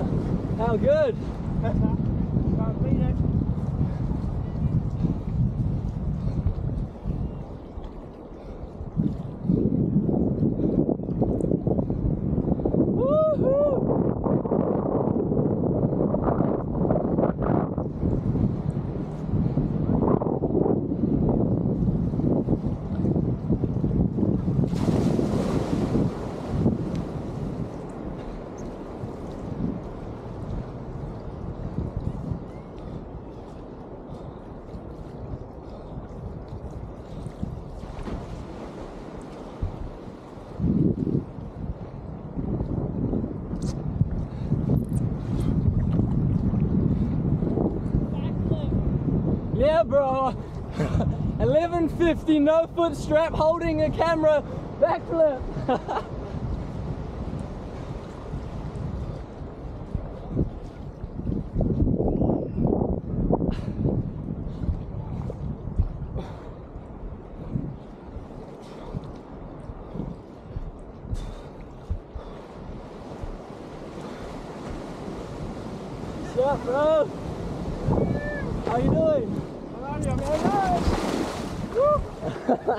How oh, good. Yeah, bro. 1150, no foot strap, holding a camera, backflip. What's up, bro? How you doing?